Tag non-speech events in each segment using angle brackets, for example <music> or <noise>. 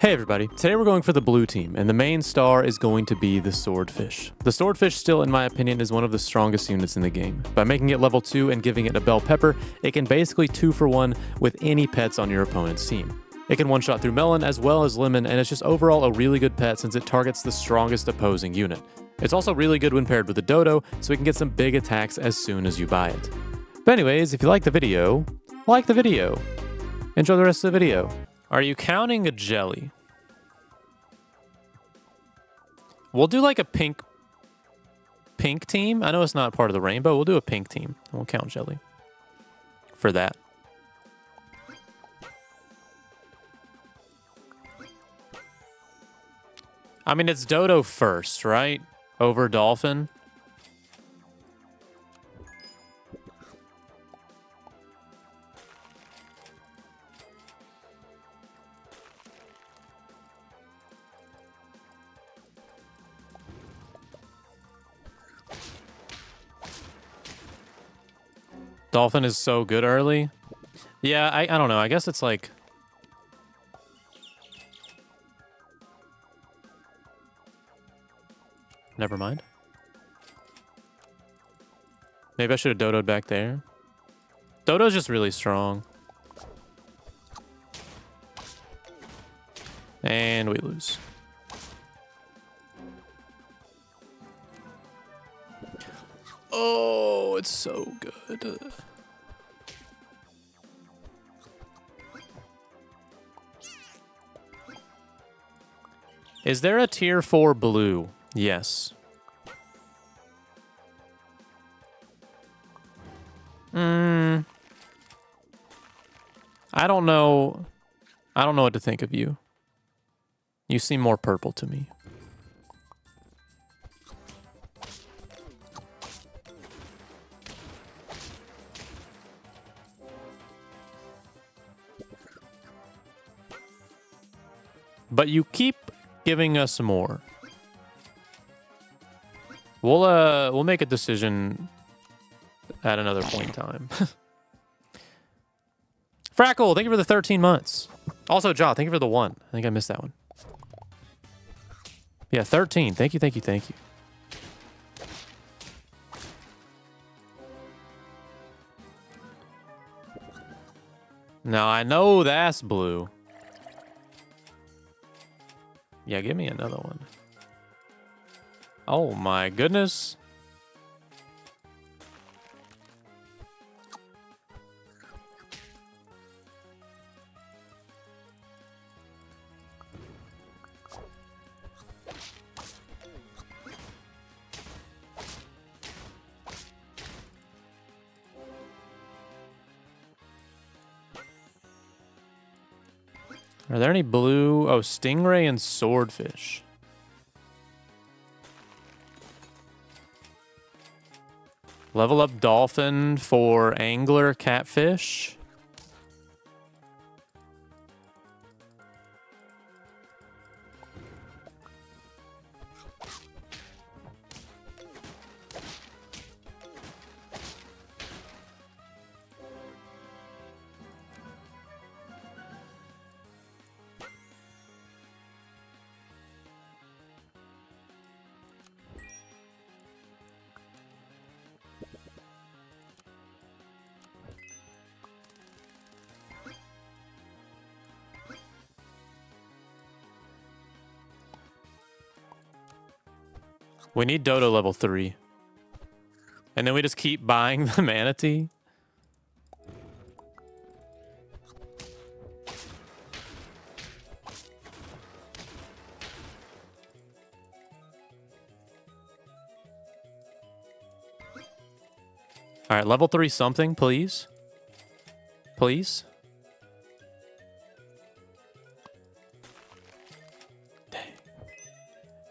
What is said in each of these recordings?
Hey everybody, today we're going for the blue team, and the main star is going to be the Swordfish. The Swordfish still, in my opinion, is one of the strongest units in the game. By making it level 2 and giving it a Bell Pepper, it can basically 2 for 1 with any pets on your opponent's team. It can one-shot through Melon as well as Lemon, and it's just overall a really good pet since it targets the strongest opposing unit. It's also really good when paired with the Dodo, so we can get some big attacks as soon as you buy it. But anyways, if you like the video, like the video. Enjoy the rest of the video. Are you counting a jelly? We'll do like a pink pink team. I know it's not part of the rainbow. We'll do a pink team. We'll count jelly for that. I mean, it's Dodo first, right? Over Dolphin. Dolphin is so good early. Yeah, I, I don't know. I guess it's like... Never mind. Maybe I should have dodoed back there. Dodo's just really strong. And we lose. Oh, it's so good. Is there a tier 4 blue? Yes. Hmm. I don't know. I don't know what to think of you. You seem more purple to me. But you keep giving us some more. We'll uh we'll make a decision at another point in time. <laughs> Frackle, thank you for the 13 months. Also, Jaw, thank you for the one. I think I missed that one. Yeah, 13. Thank you, thank you, thank you. Now, I know that's blue. Yeah, give me another one. Oh my goodness. Are there any blue? Oh, stingray and swordfish. Level up dolphin for angler catfish. We need Dodo level 3. And then we just keep buying <laughs> the manatee. All right, level 3 something, please. Please.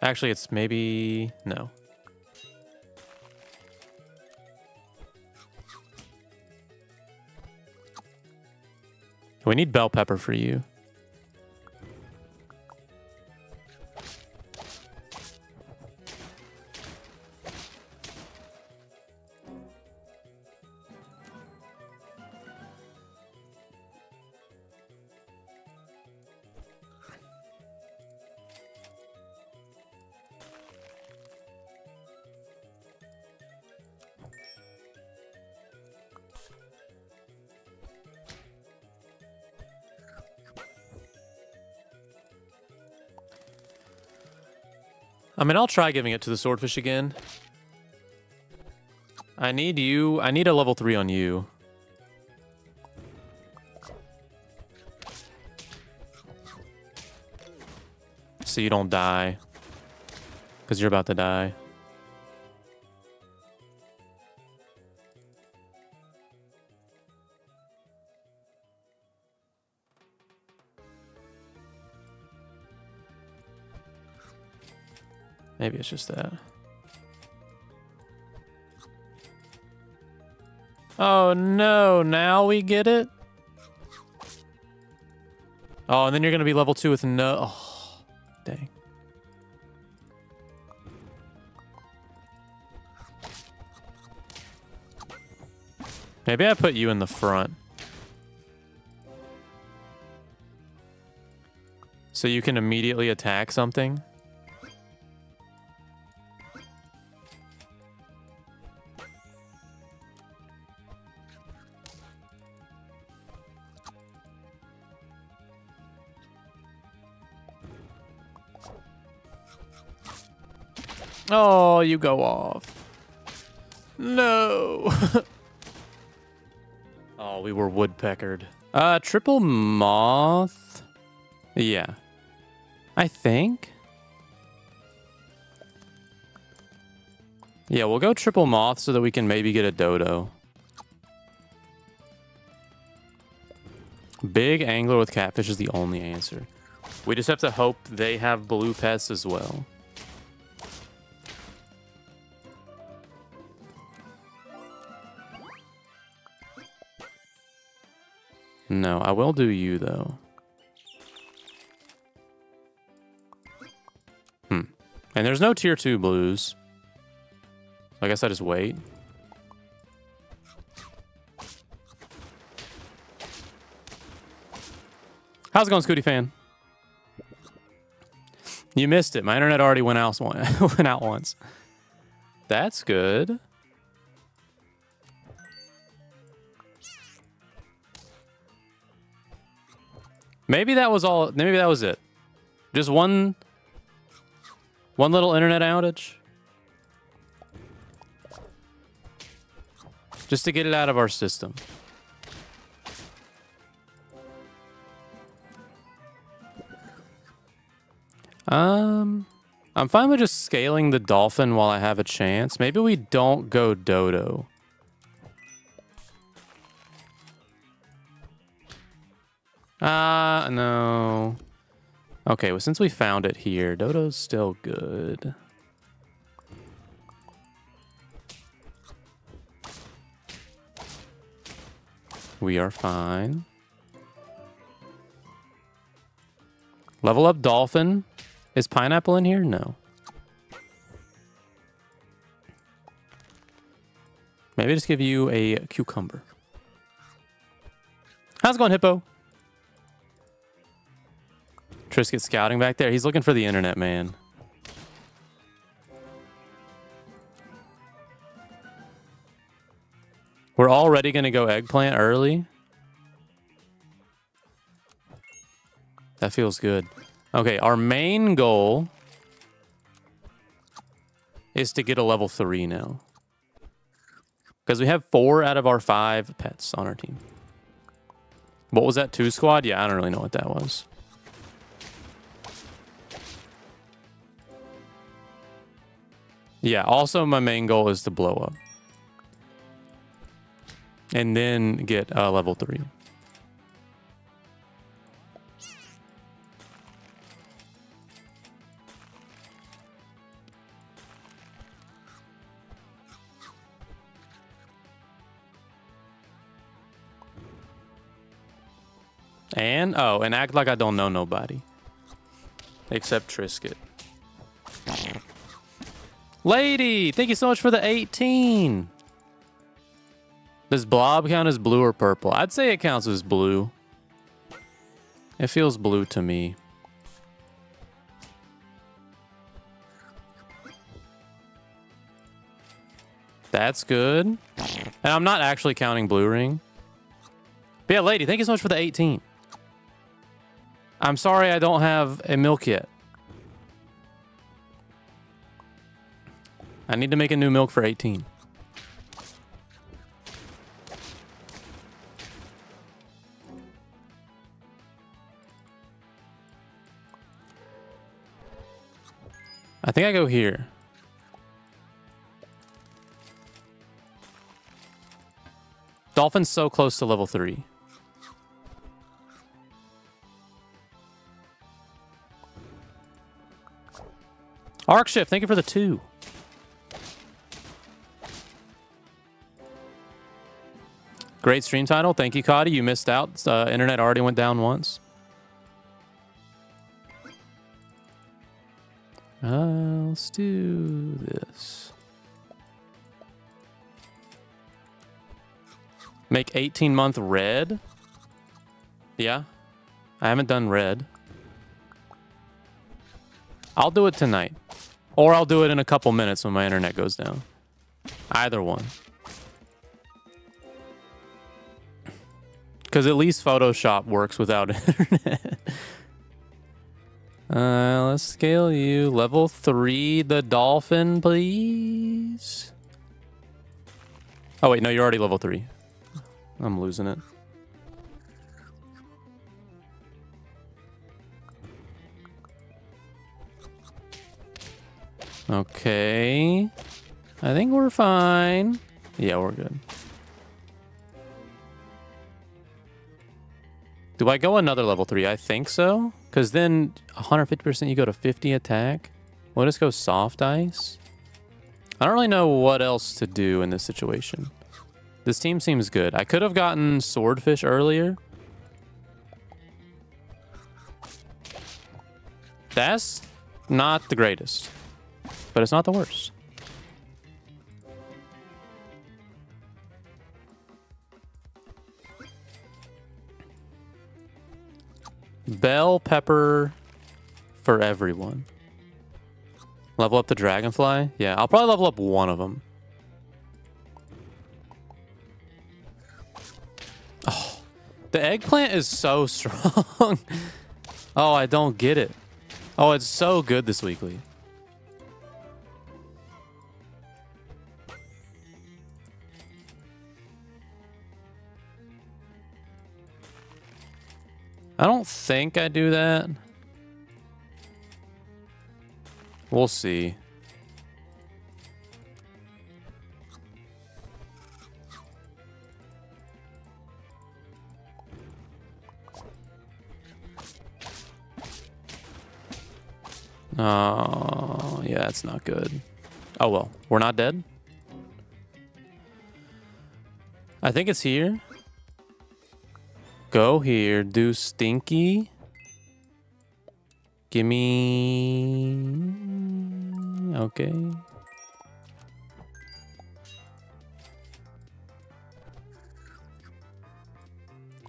Actually, it's maybe... No. We need bell pepper for you. I mean, I'll try giving it to the swordfish again. I need you. I need a level 3 on you. So you don't die. Because you're about to die. Maybe it's just that. Oh no, now we get it? Oh, and then you're going to be level 2 with no... Oh, dang. Maybe I put you in the front. So you can immediately attack something? Oh, you go off. No. <laughs> oh, we were woodpeckered. Uh, triple moth. Yeah. I think. Yeah, we'll go triple moth so that we can maybe get a dodo. Big angler with catfish is the only answer. We just have to hope they have blue pets as well. No, I will do you, though. Hmm. And there's no tier 2 blues. I guess I just wait. How's it going, Skoottie fan? You missed it. My internet already went out, <laughs> went out once. That's good. Maybe that was all. Maybe that was it. Just one, one little internet outage. Just to get it out of our system. Um, I'm fine with just scaling the dolphin while I have a chance. Maybe we don't go dodo. Ah, uh, no. Okay, well, since we found it here, Dodo's still good. We are fine. Level up Dolphin. Is pineapple in here? No. Maybe just give you a cucumber. How's it going, Hippo? Trisket scouting back there. He's looking for the internet, man. We're already going to go eggplant early. That feels good. Okay, our main goal is to get a level 3 now. Because we have four out of our five pets on our team. What was that, two squad? Yeah, I don't really know what that was. Yeah, also my main goal is to blow up. And then get uh, level 3. And, oh, and act like I don't know nobody. Except Trisket. Lady, thank you so much for the 18. Does blob count as blue or purple? I'd say it counts as blue. It feels blue to me. That's good. And I'm not actually counting blue ring. But yeah, lady, thank you so much for the 18. I'm sorry I don't have a milk yet. I need to make a new milk for 18. I think I go here. Dolphin's so close to level 3. Arc Shift, thank you for the two. Great stream title. Thank you, Cody. You missed out. Uh, internet already went down once. Uh, let's do this. Make 18 month red. Yeah. I haven't done red. I'll do it tonight. Or I'll do it in a couple minutes when my internet goes down. Either one. Because at least Photoshop works without <laughs> internet. uh, let's scale you. Level 3, the dolphin, please. Oh, wait, no, you're already level 3. I'm losing it. Okay. I think we're fine. Yeah, we're good. Do I go another level 3? I think so. Because then 150% you go to 50 attack. We'll just go soft ice. I don't really know what else to do in this situation. This team seems good. I could have gotten Swordfish earlier. That's not the greatest but it's not the worst. Bell pepper for everyone. Level up the dragonfly? Yeah, I'll probably level up one of them. Oh, the eggplant is so <laughs> strong. oh, I don't get it. Oh, it's so good this weekly. I don't think I do that. We'll see. Oh, yeah, it's not good. Oh, well. We're not dead? I think it's here. Go here, do stinky. Give me... Okay.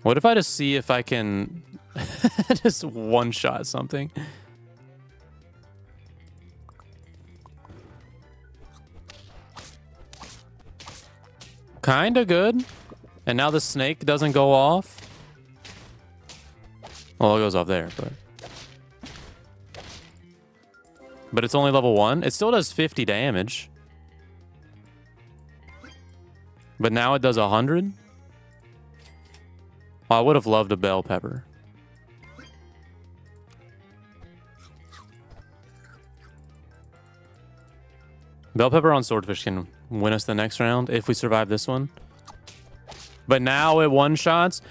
What if I just see if I can <laughs> just one-shot something? Kinda good. And now the snake doesn't go off. Well, it goes off there, but... But it's only level 1. It still does 50 damage. But now it does 100? Well, I would have loved a bell pepper. Bell pepper on swordfish can win us the next round if we survive this one. But now it one-shots.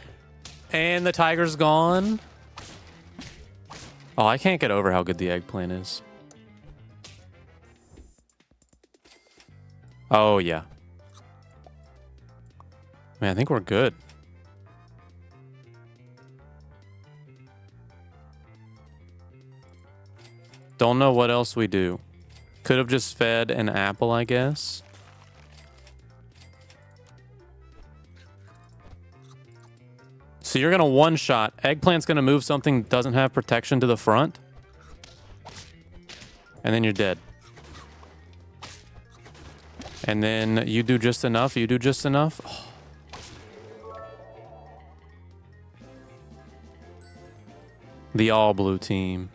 And the tiger's gone. Oh, I can't get over how good the eggplant is. Oh, yeah. Man, I think we're good. Don't know what else we do. Could have just fed an apple, I guess. So you're going to one-shot. Eggplant's going to move something that doesn't have protection to the front. And then you're dead. And then you do just enough. You do just enough. Oh. <sighs> The all blue team.